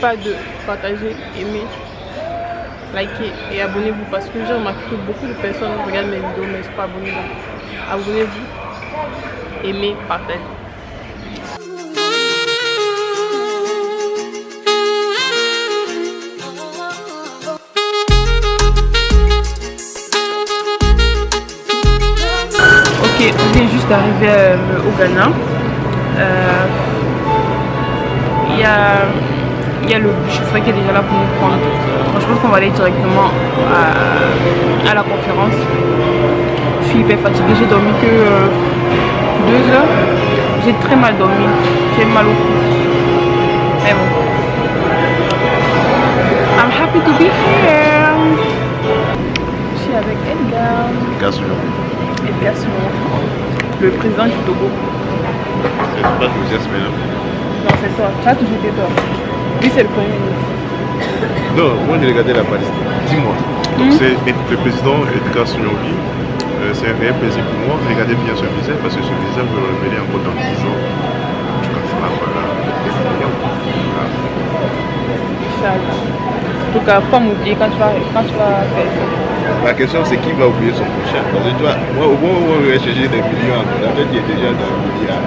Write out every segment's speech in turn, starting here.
pas de partager, aimer, liker et abonnez-vous parce que j'ai remarqué que beaucoup de personnes regardent mes vidéos mais ne sont pas abonnés. Donc abonnez-vous, aimez, partagez. Ok, on est juste arrivé euh, au Ghana. Euh, il y a il y a le chauffeur qui est déjà là pour nous prendre. je pense qu'on va aller directement à, la conférence. Je suis hyper fatiguée, j'ai dormi que euh, deux heures. J'ai très mal dormi, j'ai mal au cou. Mais bon. I'm happy to be here. Je suis avec Edgar. Edgar Souillon. Edgar Le président du Togo. C'est pas vous êtes Non, c'est ça. Tu as toujours été toi. Oui, c'est le premier ministre? Non, moi j'ai regardé la Palestine. Dis-moi. Donc hmm? c'est le président Edgar Souyongi. Euh, c'est un réel plaisir pour moi. Regardez bien ce visage parce que ce visage veut revenir encore dans 10 ans. Je crois que c'est la fin là. En tout cas, pas m'oublier quand tu vas, quand tu vas faire ça. La question c'est qui va oublier son prochain? Parce que tu vois, moi au moment où on va chercher des millions, la tête est déjà dans le milliard.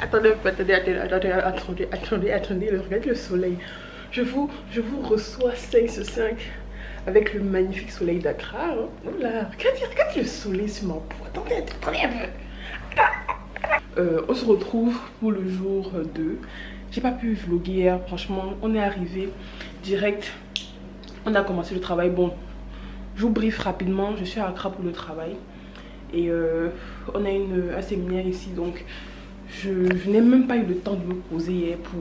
Attendez, attendez, attendez, attendez, attendez, attendez, regardez le soleil. Je vous, je vous reçois 5 sur 5 avec le magnifique soleil d'Accra. Hein. Oula, regardez, regardez le soleil sur ma peau. Attendez. Euh, on se retrouve pour le jour 2. J'ai pas pu vlogger hier, franchement. On est arrivé direct. On a commencé le travail. Bon, je vous brief rapidement. Je suis à Accra pour le travail. Et euh, on a une, un séminaire ici, donc je, n'ai même pas eu le temps de me poser hier pour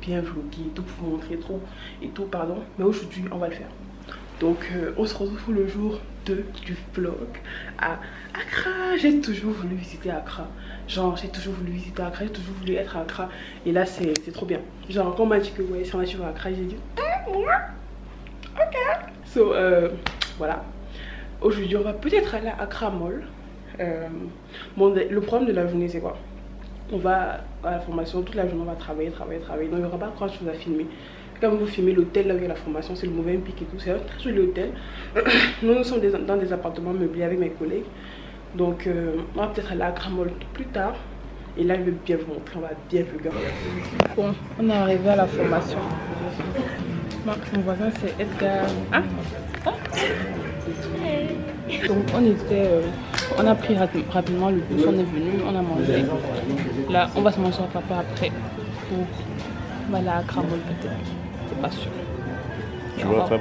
bien vlogger tout, pour vous montrer trop et tout, pardon. Mais aujourd'hui, on va le faire. Donc, euh, on se retrouve le jour 2 du vlog à Accra. J'ai toujours voulu visiter Accra. Genre, j'ai toujours voulu visiter Accra, j'ai toujours voulu être à Accra. Et là, c'est trop bien. Genre, quand on m'a dit que, ouais, si on a à Accra, j'ai dit, ah, ok. So, euh, voilà. Aujourd'hui, on va peut-être aller à Accra Mall. Euh, bon, le problème de la journée, c'est quoi? On va à la formation, toute la journée on va travailler, travailler, travailler. Donc il n'y aura pas grand chose à filmer. Comme vous filmez l'hôtel là où il y a la formation, c'est le mauvais pic et tout. C'est un très joli hôtel. Nous, nous sommes dans des appartements meublés avec mes collègues. Donc euh, on va peut-être aller à Gramol plus tard. Et là, je vais bien vous montrer, on va bien vous garder. Bon, on est arrivé à la formation. mon voisin, c'est Edgar. Ah, ah. Donc on était, euh, on a pris rapidement le bus, on est venu, on a mangé. Là, on va se manger à papa après pour aller à Kramol peut-être. C'est pas sûr. Tu vois Fab?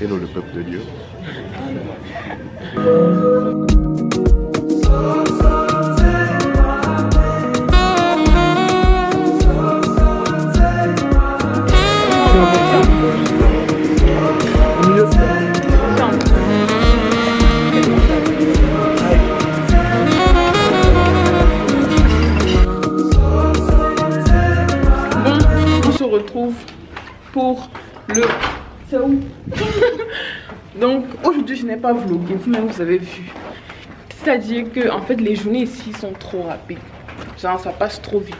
Hello le peuple de Dieu. Le... C'est où? Donc aujourd'hui je n'ai pas vlogué, vous-même vous avez vu. C'est-à-dire que en fait les journées ici sont trop rapides. Genre ça passe trop vite.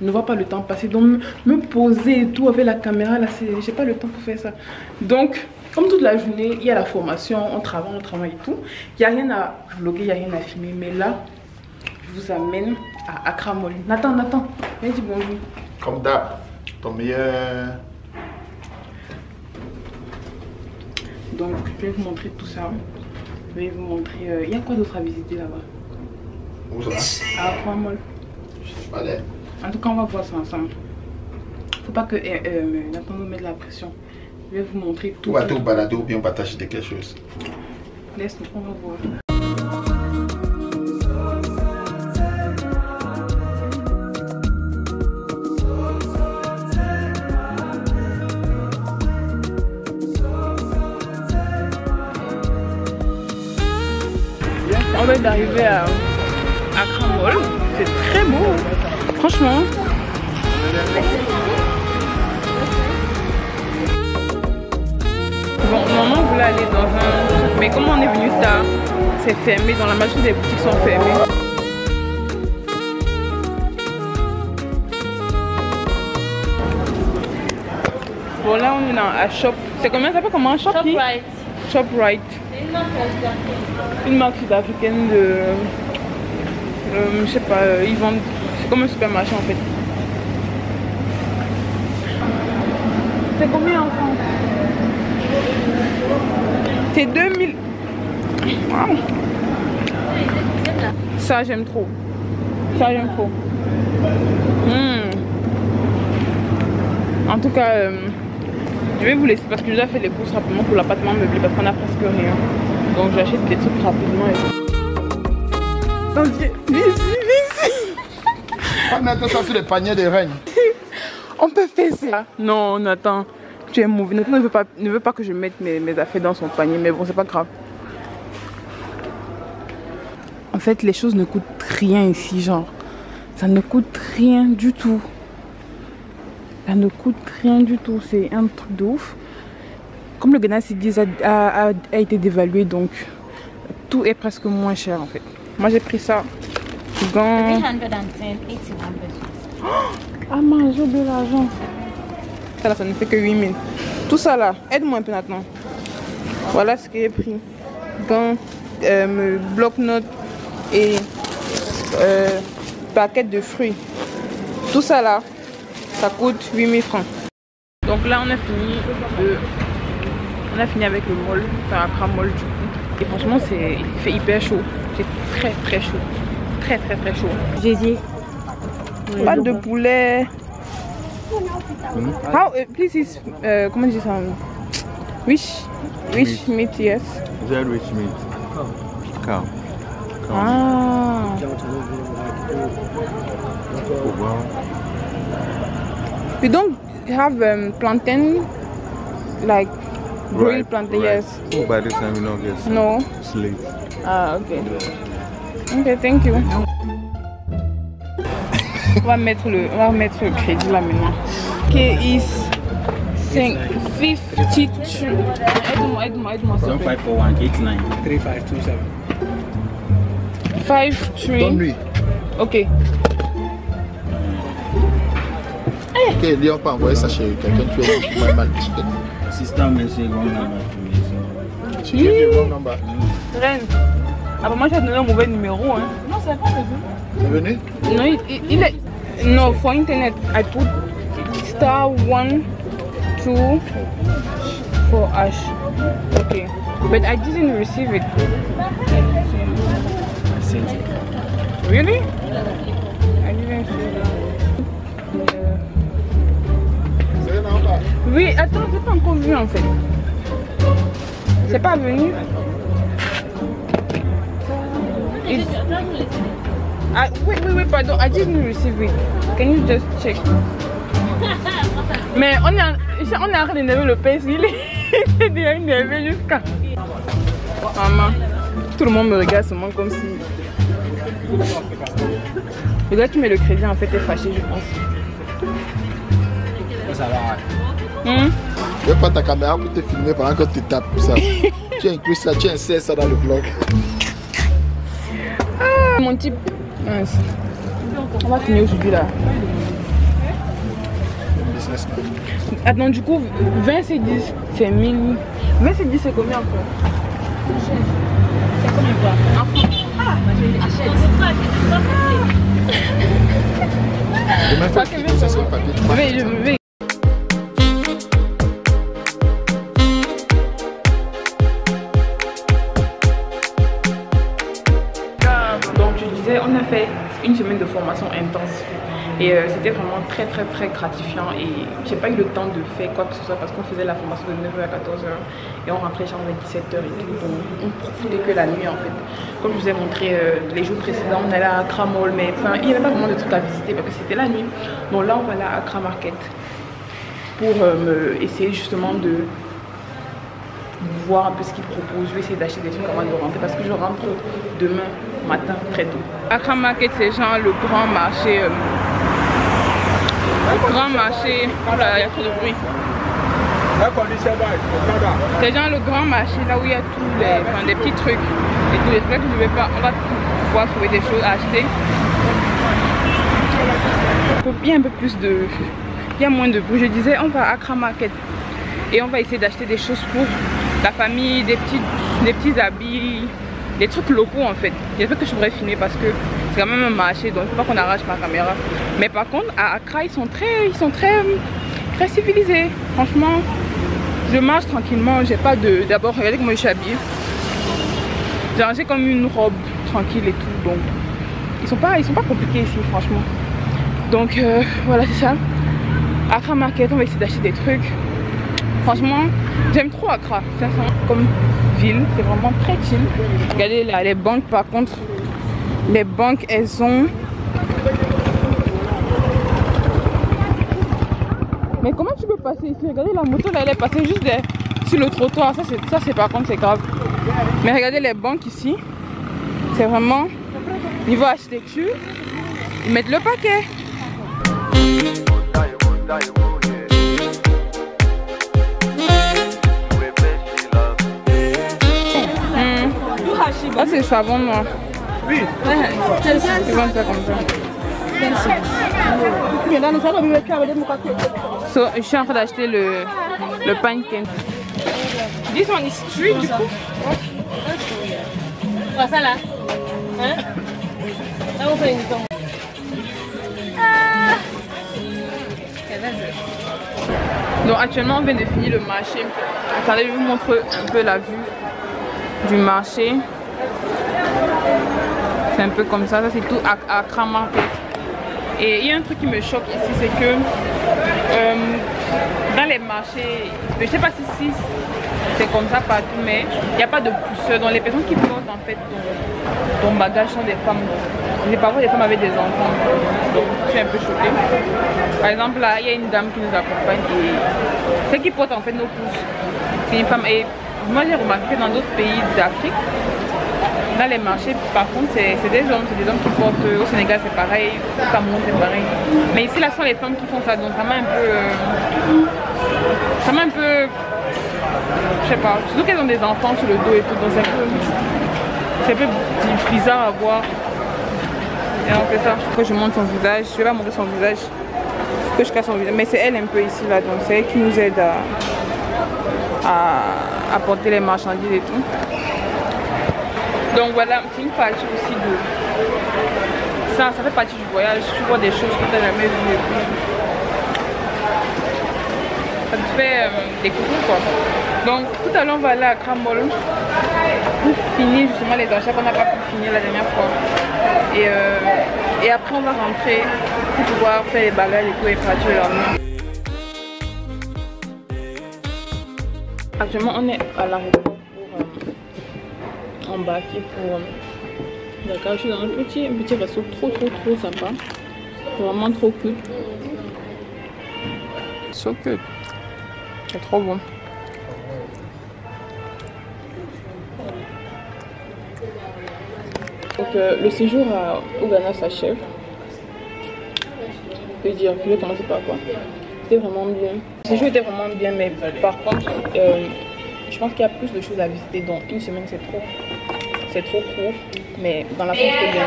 Je ne vois pas le temps passer. Donc me poser et tout avec la caméra là, j'ai pas le temps pour faire ça. Donc comme toute la journée, il y a la formation, on travaille, on travaille et tout. Il n'y a rien à vlogger, il n'y a rien à filmer. Mais là, je vous amène à Accra Nathan, Nathan, viens bonjour. Comme d'hab, ton meilleur donc je vais vous montrer tout ça. Je vais vous montrer. Euh, il y a quoi d'autre à visiter là-bas? Où ça À Croix-Molle. En tout cas, on va voir ça ensemble. Faut pas que euh, euh, Nathan nous mette la pression. Je vais vous montrer tout. On va tout balader ou bien on va t'acheter quelque chose. Laisse-nous, on va voir. C'est très beau. Franchement, Bon, normalement, on voulait aller dans un... Mais comme on est venu tard, c'est fermé. Dans la majorité des boutiques sont fermées. Bon, là, on est dans un shop. C'est combien ça s'appelle comment un shop Shoprite. ShopRite. Une marque sud-africaine de... euh, je sais pas, euh, ils vendent... C'est comme un supermarché en fait. C'est combien en France C'est 2000... Wow. Ça j'aime trop. Ça j'aime trop. Hmm. En tout cas, euh, je vais vous laisser parce que je dois faire les courses rapidement pour l'appartement meublé parce qu'on a presque rien. Donc j'achète des trucs rapidement. Et... Donc, ici, viens ici. Pas mettre ça sur les paniers des reines. On peut faire ça. Non, Nathan, tu es mauvais. Nathan ne veut pas, ne veut pas que je mette mes, mes affaires dans son panier, mais bon, c'est pas grave. En fait, les choses ne coûtent rien ici, genre. Ça ne coûte rien du tout. Ça ne coûte rien du tout. C'est un truc de ouf. Comme le Ghana a, a- a été dévalué, donc tout est presque moins cher en fait. Moi j'ai pris ça. Gants. 310, 81 pesos. Ah j'ai de l'argent. Ça là, ça ne fait que 8000. Tout ça là, aide-moi un peu maintenant. Voilà ce que j'ai pris. Gants, euh, bloc-notes et euh, paquet de fruits. Tout ça là, ça coûte 8000 francs. Donc là, on a fini de... On a fini avec le mall, enfin Accra Mall du coup. Et franchement, c'est il fait hyper chaud. C'est très très chaud. Très très très chaud. J'ai dit. Pas de poulet. How, uh, please, is, uh, comment dit ça? Which, which meat, yes. That which meat? Cow. Ah. Oh, wow. We don't have um, plantain, like Right, plantain, right. yes. Oh, by this time you don't get No. slate. Ah, ok. Ok, thank you. on va mettre le, on va mettre le crédit là maintenant. Ok, is 5, 52. Aide-moi, aide-moi, aide-moi. s'il te plaît. 154189. 3527. 5, 3. Donne-lui. Ok. Ok, Léon pas envoyer ça chez quelqu'un, tu es mal mal. System message wrong number to me. So Tu viens du wrong number. Reine. Ah bah moi j'ai donné un mauvais numéro hein. Non c'est pas C'est venu? Non il, il, il est No for internet I put star one two for hash. Okay. But I didn't receive it. I sent it. Really? I didn't see that. Number. Oui, attends, pas encore vu en fait. C'est pas venu. It's- Ah, wait, wait, wait, pardon, I didn't receive it. Can you just check? Mais on est en, on train d'énerver le père, il est déjà énervé jusqu'à. Maman, tout le monde me regarde seulement comme si. Le gars qui met le crédit en fait est fâché, je pense. Ça va. Hmm? Je prendre ta caméra pour te filmer pendant que tu tapes ça. tu inclus ça, tu insères ça dans le vlog. Mon type. Mince. On va finir aujourd'hui là. Attends, du coup, 20 c'est 10, c'est 1000. 20 c'est 10, c'est combien encore C'est combien quoi Demain, Pas fais que tout ça sur le papier. Très très très gratifiant et j'ai pas eu le temps de faire quoi que ce soit parce qu'on faisait la formation de 9h à 14h et on rentrait genre à 17h et tout donc on profitait que la nuit en fait. Comme je vous ai montré euh, les jours précédents, on allait à Accra Mall mais enfin il n'y avait pas vraiment de trucs à visiter parce que c'était la nuit. Donc là on va aller à Accra Market pour euh, essayer justement de voir un peu ce qu'ils proposent. Je vais essayer d'acheter des trucs avant de rentrer parce que je rentre demain matin très tôt. Accra Market, c'est genre le grand marché euh, Grand marché. Oh il y a trop de bruit. C'est genre le grand marché là où il y a tous les, enfin, des petits trucs et tout. J'espère que je vais pas, on va pouvoir trouver des choses à acheter. Il y a un peu plus de, il y a moins de bruit. Je disais, on va à Accra Market et on va essayer d'acheter des choses pour la famille, des petits, des petits habits, des trucs locaux en fait. J'espère que je pourrais filmer parce que c'est quand même un marché donc faut pas qu'on arrache ma caméra. Mais par contre à Accra ils sont très, ils sont très, très civilisés. Franchement, je marche tranquillement, j'ai pas de... D'abord regardez comment je suis habillée. J'ai comme une robe tranquille et tout donc ils sont pas, ils sont pas compliqués ici franchement. Donc euh, voilà c'est ça. Accra Market on va essayer d'acheter des trucs. Franchement, j'aime trop Accra. Comme ville, c'est vraiment très chill. Regardez là, les banques par contre, les banques elles ont. Mais comment tu peux passer ici? Regardez la moto là, elle est passée juste sur le trottoir. Ça c'est ça par contre c'est grave. Mais regardez les banques ici, c'est vraiment niveau architecture, ils mettent le paquet. Ah c'est le savon noir. Oui. Ils vendent ça comme ça. So, je suis en train d'acheter le, le pancake. This one is street du coup. Quoi ça là Hein? Là on fait une tombe. Donc actuellement on vient de finir le marché. Attendez, je vais vous montrer un peu la vue du marché. C'est un peu comme ça, ça c'est tout à, à. Et il y a un truc qui me choque ici, c'est que euh, dans les marchés, je sais pas si, si c'est comme ça partout, mais il n'y a pas de pousseur. Donc les personnes qui portent en fait ton, bagage sont des femmes. J'ai parfois des femmes avec des enfants, donc je suis un peu choquée. Par exemple là, il y a une dame qui nous accompagne et celle qui porte en fait nos pousses, c'est une femme. Et moi j'ai remarqué que dans d'autres pays d'Afrique, dans les marchés, par contre, c'est des hommes, c'est des hommes qui portent. Au Sénégal, c'est pareil, au Cameroun, c'est pareil. Mais ici, là, sont les femmes qui font ça, donc ça m'a un peu. Euh, ça m'a un peu. Je sais pas, surtout qu'elles ont des enfants sur le dos et tout, donc c'est un peu. C'est un peu bizarre à voir. Et on fait ça. Quand je montre son visage, je vais pas montrer son visage, que je casse son visage. Mais c'est elle un peu ici, là, donc c'est elle qui nous aide à, à, à porter les marchandises et tout. Donc voilà, c'est une partie aussi de... Ça, ça fait partie du voyage, tu vois des choses que tu n'as jamais vues. Ça te fait euh, découvrir quoi. Donc tout à l'heure on va aller à Kramol pour finir justement les achats qu'on n'a pas pu finir la dernière fois. Et, euh, et après on va rentrer pour pouvoir faire les bagages et tout et partir le lendemain. Actuellement on est à l'aéroport pour... embarquer pour D'accord, je suis dans un petit, un petit resto trop trop trop sympa. Vraiment trop cool. So good. C'est trop bon. Donc euh, le séjour à Ouganda s'achève. Je peux dire, je vais commencer par quoi C'était vraiment bien. Le séjour était vraiment bien, mais par contre, euh, je pense qu'il y a plus de choses à visiter. Donc une semaine c'est trop. C'est trop court, mais dans la I c'est bien.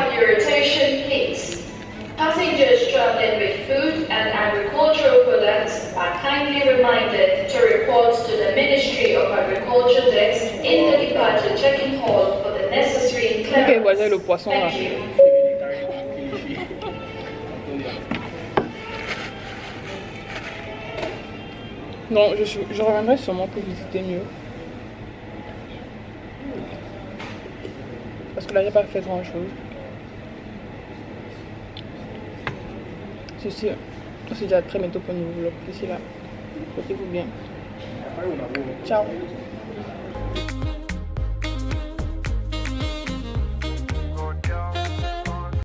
Passengers traveling with food and agricultural products are kindly reminded to report to the Ministry of Agriculture desk in the departure check-in hall for the necessary Ok, voilà le clearance. poisson là. Non, je, je reviendrai sûrement pour visiter mieux. Là, pas fait grand chose. Ceci, on se dit à très bientôt pour un nouveau vlog. D'ici là, portez-vous bien. Ciao